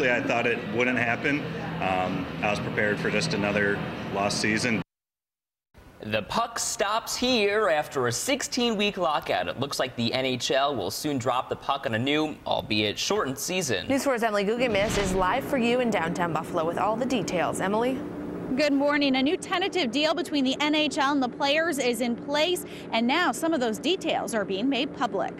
I thought it wouldn't happen. Um, I was prepared for just another lost season. The puck stops here after a 16-week lockout. It looks like the NHL will soon drop the puck on a new, albeit shortened season. News 4's Emily Guggemos is live for you in downtown Buffalo with all the details. Emily? Good morning. A new tentative deal between the NHL and the players is in place, and now some of those details are being made public.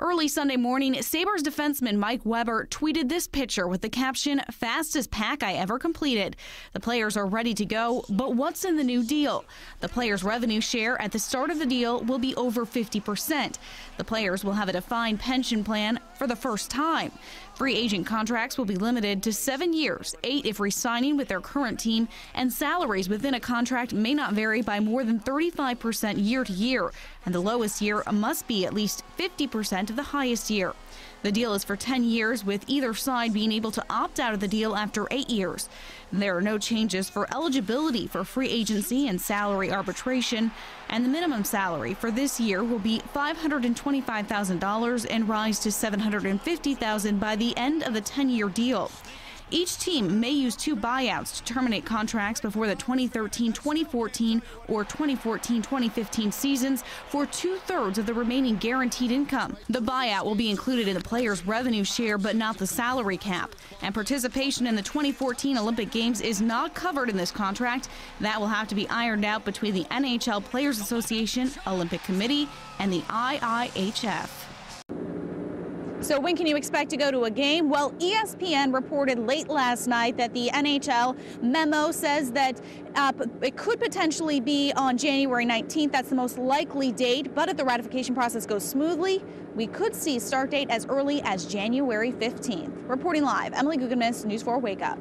Early Sunday morning, Sabres defenseman Mike Weber tweeted this picture with the caption, Fastest pack I ever completed. The players are ready to go, but what's in the new deal? The players' revenue share at the start of the deal will be over 50%. The players will have a defined pension plan for the first time. Free agent contracts will be limited to seven years, eight if resigning with their current team, and salaries within a contract may not vary by more than 35% year to year, and the lowest year must be at least 50% of the highest year. The deal is for 10 years, with either side being able to opt out of the deal after eight years. There are no changes for eligibility for free agency and salary arbitration, and the minimum salary for this year will be $525,000 and rise to 750,000 by the end of the 10-year deal. Each team may use two buyouts to terminate contracts before the 2013 2014 or 2014 2015 seasons for two thirds of the remaining guaranteed income. The buyout will be included in the player's revenue share, but not the salary cap. And participation in the 2014 Olympic Games is not covered in this contract. That will have to be ironed out between the NHL Players Association, Olympic Committee, and the IIHF. So when can you expect to go to a game? Well, ESPN reported late last night that the NHL memo says that uh, it could potentially be on January 19th. That's the most likely date. But if the ratification process goes smoothly, we could see start date as early as January 15th. Reporting live, Emily Guggemos, News 4 Wake Up.